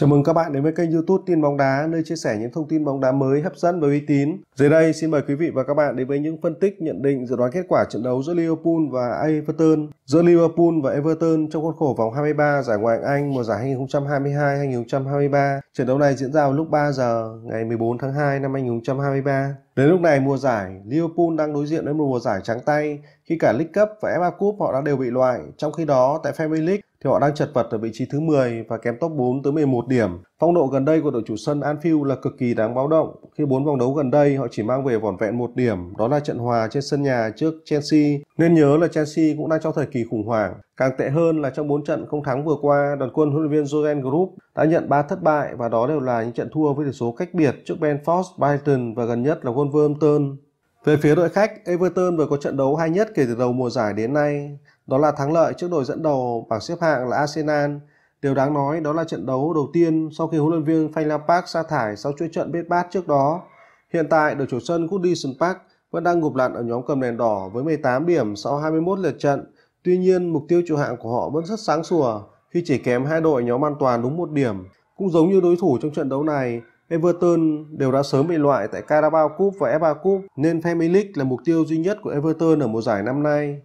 Chào mừng các bạn đến với kênh youtube Tin Bóng Đá, nơi chia sẻ những thông tin bóng đá mới, hấp dẫn và uy tín. Dưới đây, xin mời quý vị và các bạn đến với những phân tích, nhận định, dự đoán kết quả trận đấu giữa Liverpool và Everton. Giữa Liverpool và Everton trong khuôn khổ vòng 23 giải Ngoại hạng Anh mùa giải 2022-2023. Trận đấu này diễn ra vào lúc 3 giờ ngày 14 tháng 2 năm 2023. Đến lúc này mùa giải, Liverpool đang đối diện với một mùa giải trắng tay khi cả League Cup và FA Cup họ đã đều bị loại. Trong khi đó, tại Premier League thì họ đang chật vật ở vị trí thứ 10 và kém top 4 tới 11 điểm. Phong độ gần đây của đội chủ sân Anfield là cực kỳ đáng báo động. Khi 4 vòng đấu gần đây họ chỉ mang về vỏn vẹn một điểm, đó là trận hòa trên sân nhà trước Chelsea. Nên nhớ là Chelsea cũng đang trong thời kỳ khủng hoảng. Càng tệ hơn là trong 4 trận không thắng vừa qua, đoàn quân huấn luyện viên Jurgen Group đã nhận 3 thất bại và đó đều là những trận thua với tỷ số cách biệt trước Benford, Brighton và gần nhất là Wolverhampton. Về phía đội khách, Everton vừa có trận đấu hay nhất kể từ đầu mùa giải đến nay. Đó là thắng lợi trước đội dẫn đầu bảng xếp hạng là Arsenal. Điều đáng nói đó là trận đấu đầu tiên sau khi huấn luyện viên Frank Lampard sa thải sau chuỗi trận bết bát trước đó. Hiện tại, đội chủ sân Goodison Park vẫn đang ngụp lặn ở nhóm cầm đèn đỏ với 18 điểm sau 21 lượt trận. Tuy nhiên, mục tiêu trụ hạng của họ vẫn rất sáng sủa khi chỉ kém hai đội nhóm an toàn đúng một điểm. Cũng giống như đối thủ trong trận đấu này, Everton đều đã sớm bị loại tại Carabao Cup và FA Cup nên Premier League là mục tiêu duy nhất của Everton ở mùa giải năm nay.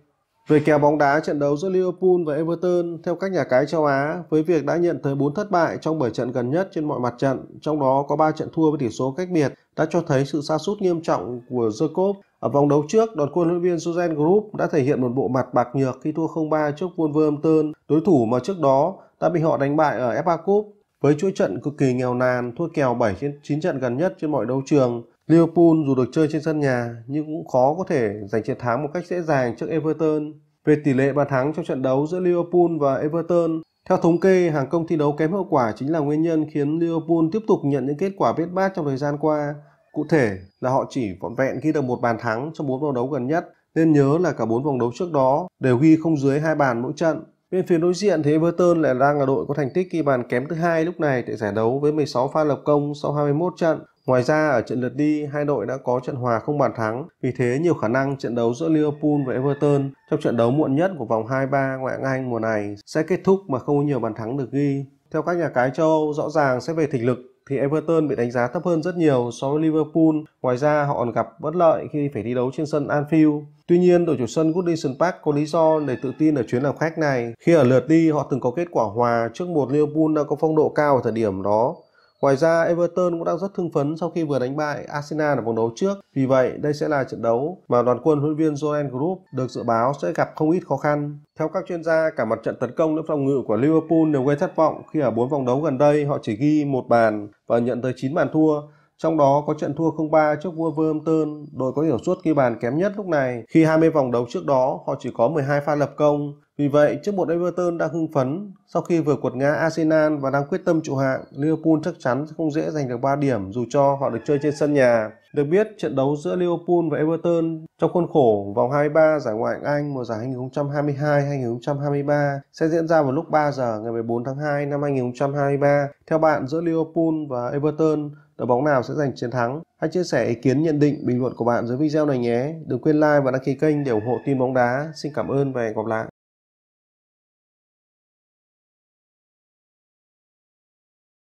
Về kèo bóng đá trận đấu giữa Liverpool và Everton theo các nhà cái châu Á với việc đã nhận tới 4 thất bại trong 7 trận gần nhất trên mọi mặt trận, trong đó có 3 trận thua với tỷ số cách biệt đã cho thấy sự sa sút nghiêm trọng của Jacob. Ở vòng đấu trước, đoàn quân huấn luyện viên Jurgen Group đã thể hiện một bộ mặt bạc nhược khi thua 0-3 trước Wolverhampton, đối thủ mà trước đó đã bị họ đánh bại ở FA Cup. Với chuỗi trận cực kỳ nghèo nàn, thua kèo 7 trên 9 trận gần nhất trên mọi đấu trường, Liverpool dù được chơi trên sân nhà nhưng cũng khó có thể giành chiến thắng một cách dễ dàng trước Everton. Về tỷ lệ bàn thắng trong trận đấu giữa Liverpool và Everton, theo thống kê, hàng công thi đấu kém hiệu quả chính là nguyên nhân khiến Liverpool tiếp tục nhận những kết quả bết bát trong thời gian qua. Cụ thể là họ chỉ vọn vẹn ghi được một bàn thắng trong 4 vòng đấu gần nhất, nên nhớ là cả 4 vòng đấu trước đó đều ghi không dưới hai bàn mỗi trận. Bên phía đối diện thì Everton lại đang là đội có thành tích ghi bàn kém thứ hai lúc này tại giải đấu với 16 pha lập công sau 21 trận. Ngoài ra ở trận lượt đi, hai đội đã có trận hòa không bàn thắng, vì thế nhiều khả năng trận đấu giữa Liverpool và Everton trong trận đấu muộn nhất của vòng 2-3 ngoại hạng Anh mùa này sẽ kết thúc mà không có nhiều bàn thắng được ghi. Theo các nhà cái châu Âu, rõ ràng sẽ về thể lực thì Everton bị đánh giá thấp hơn rất nhiều so với Liverpool. Ngoài ra họ còn gặp bất lợi khi phải thi đấu trên sân Anfield. Tuy nhiên, đội chủ sân Goodison Park có lý do để tự tin ở chuyến làm khách này. Khi ở lượt đi, họ từng có kết quả hòa trước một Liverpool đã có phong độ cao ở thời điểm đó. Ngoài ra, Everton cũng đang rất thương phấn sau khi vừa đánh bại Arsenal ở vòng đấu trước. Vì vậy, đây sẽ là trận đấu mà đoàn quân huấn viên Joel Group được dự báo sẽ gặp không ít khó khăn. Theo các chuyên gia, cả mặt trận tấn công lẫn phòng ngự của Liverpool đều gây thất vọng khi ở 4 vòng đấu gần đây họ chỉ ghi một bàn và nhận tới 9 bàn thua. Trong đó có trận thua 0-3 trước Wolverhampton, đội có hiệu suất ghi bàn kém nhất lúc này. Khi 20 vòng đấu trước đó, họ chỉ có 12 pha lập công. Vì vậy, trước một Everton đang hưng phấn, sau khi vừa quật ngã Arsenal và đang quyết tâm trụ hạng, Liverpool chắc chắn sẽ không dễ giành được 3 điểm dù cho họ được chơi trên sân nhà. Được biết, trận đấu giữa Liverpool và Everton trong khuôn khổ vòng 23 giải Ngoại hạng Anh mùa giải 2022-2023 sẽ diễn ra vào lúc 3 giờ ngày 14 tháng 2 năm 2023. Theo bạn, giữa Liverpool và Everton, đội bóng nào sẽ giành chiến thắng? Hãy chia sẻ ý kiến, nhận định, bình luận của bạn dưới video này nhé. Đừng quên like và đăng ký kênh để ủng hộ tin bóng đá. Xin cảm ơn và hẹn gặp lại.